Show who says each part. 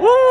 Speaker 1: Woo!